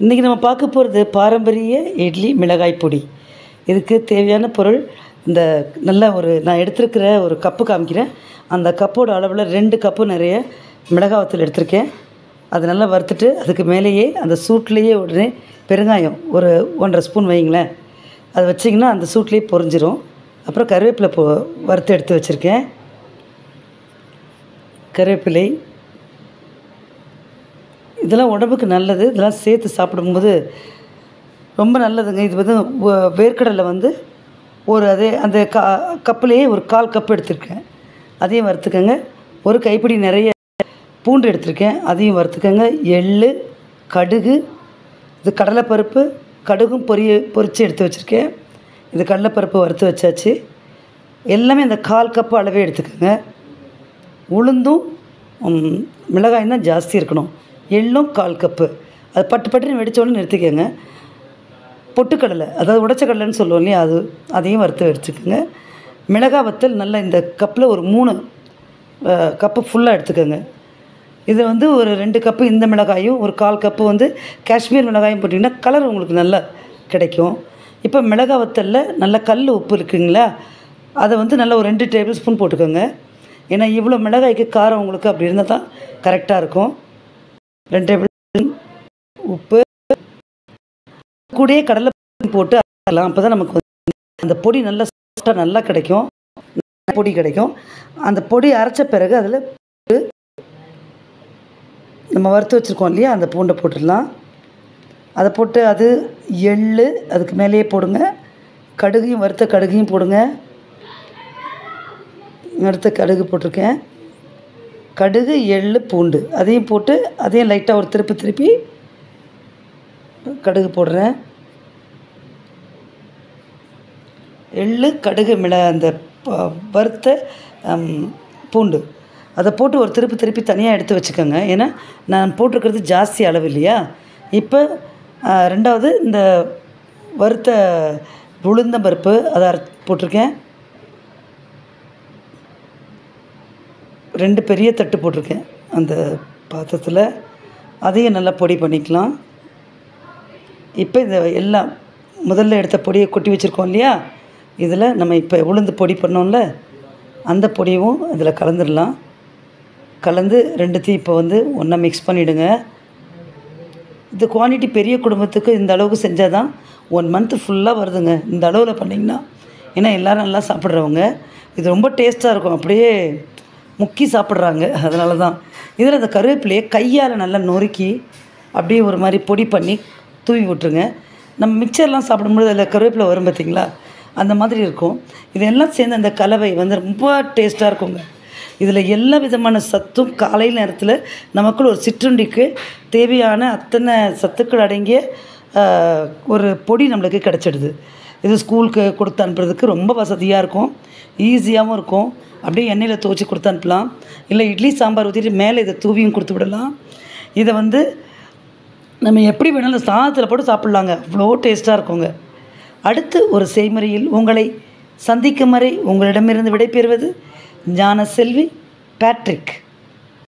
இன்றைக்கி நம்ம பார்க்க போகிறது பாரம்பரிய இட்லி மிளகாய் பொடி. இதுக்கு தேவையான பொருள் இந்த நல்ல ஒரு நான் எடுத்திருக்கிற ஒரு கப்பு காமிக்கிறேன். அந்த கப்போட அளவில் ரெண்டு கப்பு நிறைய மிளகாய் வத்தல் எடுத்திருக்கேன். அது நல்லா வறுத்துட்டு அதுக்கு மேலேயே அந்த சூட்லேயே உடனே பெருங்காயம் ஒரு ஒன்றரை ஸ்பூன் வைங்களேன். அது வச்சிங்கன்னா அந்த சூட்லேயே பொறிஞ்சிரும் அப்புறம் கருவேப்பிலை போ வறுத்து எடுத்து வச்சுருக்கேன். கருவேப்பிலை இதெல்லாம் உடம்புக்கு நல்லது இதெல்லாம் சேர்த்து சாப்பிடும்போது ரொம்ப நல்லதுங்க. இது வந்து வேர்க்கடலை வந்து ஒரு அதே அந்த கா கப்புலேயே ஒரு கால் கப் எடுத்திருக்கேன். அதையும் வறுத்துக்கோங்க. ஒரு கைப்பிடி நிறைய பூண்டு எடுத்திருக்கேன். அதையும் வறுத்துக்கோங்க. எள் கடுகு இது கடலைப்பருப்பு கடுகும் பொரிய பொரித்து எடுத்து வச்சுருக்கேன். இது கடலைப்பருப்பு வறுத்து வச்சாச்சு. எல்லாமே இந்த கால் கப்பு அளவே எடுத்துக்கோங்க. உளுந்தும் மிளகாயும் தான் ஜாஸ்தி இருக்கணும். எள்ளும் கால் கப்பு. அது பட்டு பட்டுன்னு வெடித்தோடனே நிறுத்திக்கோங்க. பொட்டுக்கடலை அதாவது உடச்ச கடலைன்னு சொல்லுவோம் இல்லையா அது அதையும் வறுத்து வச்சுக்கோங்க மிளகாய் வத்தல் நல்லா இந்த கப்பில் ஒரு மூணு கப்பு ஃபுல்லாக எடுத்துக்கோங்க. இது வந்து ஒரு ரெண்டு கப்பு இந்த மிளகாயும் ஒரு கால் கப்பு வந்து காஷ்மீர் மிளகாயும் போட்டிங்கன்னா கலர் உங்களுக்கு நல்லா கிடைக்கும். இப்போ மிளகாய் வத்தலில் நல்ல கல் உப்பு இருக்குங்களா அதை வந்து நல்லா ஒரு ரெண்டு டேபிள் ஸ்பூன் போட்டுக்கோங்க. ஏன்னா இவ்வளோ மிளகாய்க்கு காரம் உங்களுக்கு அப்படி இருந்தால் தான் கரெக்டாக இருக்கும். ரெண்டு டேபிள் உப்பு கூடயே கடலை போட்டு அரைக்கலாம். அப்போ தான் நமக்கு வந்து அந்த பொடி நல்லா சாஃப்டாக நல்லா கிடைக்கும். பொடி கிடைக்கும். அந்த பொடி அரைச்ச பிறகு அதில் நம்ம வறுத்து வச்சுருக்கோம் இல்லையா? அந்த பூண்டை போட்டுடலாம். அதை போட்டு அது எள் அதுக்கு மேலேயே போடுங்க. கடுகையும் வறுத்த கடுகையும் போடுங்க. வறுத்த கடுகு போட்டிருக்கேன். கடுகு எள்ளு பூண்டு. அதையும் போட்டு அதையும் லைட்டாக ஒரு திருப்பி திருப்பி கடுகு போடுறேன். எள்ளு கடுகு மிள அந்த ப- வறுத்த பூண்டு. அதை போட்டு ஒரு திருப்பி திருப்பி தனியாக எடுத்து வச்சுக்கோங்க. ஏன்னா நான் போட்டிருக்கிறது ஜாஸ்தி அளவு இல்லையா? இப்போ ரெண்டாவது இந்த வறுத்த உளுந்தம்பருப்பு அதை அரை போட்டிருக்கேன். ரெண்டு பெரிய தட்டு போட்டிருக்கேன். அந்த பாத்திரத்தில் அதையும் நல்லா பொடி பண்ணிக்கலாம். இப்போ இந்த எல்லாம் முதல்ல எடுத்த பொடியை கொட்டி வச்சுருக்கோம் இல்லையா? இதில் நம்ம இப்போ உளுந்து பொடி பண்ணோம்ல அந்த பொடியும் இதில் கலந்துடலாம். கலந்து ரெண்டுத்தையும் இப்போ வந்து ஒன்றா மிக்ஸ் பண்ணிவிடுங்க இந்த குவான்டிட்டி பெரிய குடும்பத்துக்கு இந்த அளவுக்கு செஞ்சால் தான் ஒன் மந்த்து ஃபுல்லாக வருதுங்க. இந்த அளவில் பண்ணிங்கன்னா ஏன்னா எல்லோரும் நல்லா சாப்பிட்றவங்க. இது ரொம்ப டேஸ்ட்டாக இருக்கும். அப்படியே முக்கி சாப்பிட்றாங்க. அதனால தான் இதில் அந்த கருவேப்பிலையை கையால் நல்லா நொறுக்கி அப்படியே ஒரு மாதிரி பொடி பண்ணி தூவி விட்ருங்க நம்ம மிக்சர்லாம் சாப்பிடும்போது அதில் கருவேப்பிலை வரும் பார்த்தீங்களா? அந்த மாதிரி இருக்கும். இதெல்லாம் சேர்ந்து அந்த கலவை வந்து ரொம்ப டேஸ்ட்டாக இருக்குங்க. இதில் எல்லா விதமான சத்தும் காலை நேரத்தில் நமக்குள் ஒரு சிற்றுண்டிக்கு தேவையான அத்தனை சத்துக்கள் அடங்கிய ஒரு பொடி நம்மளுக்கு கிடச்சிடுது. இது ஸ்கூலுக்கு கொடுத்து அனுப்புறதுக்கு ரொம்ப வசதியாக இருக்கும். ஈஸியாகவும் இருக்கும். அப்படியே எண்ணெயில் துவச்சி கொடுத்து அனுப்பலாம். இல்லை இட்லி சாம்பார் ஊற்றிட்டு மேலே இதை தூவியும் கொடுத்து விடலாம். இதை வந்து நம்ம எப்படி வேணாலும் சாதத்தில் போட்டு சாப்பிட்லாங்க. அவ்வளோ டேஸ்ட்டாக இருக்குங்க. அடுத்து ஒரு செய்முறையில் உங்களை சந்திக்கும் வரை உங்களிடமிருந்து விடைபெறுவது ஞான செல்வி பேட்ரிக்.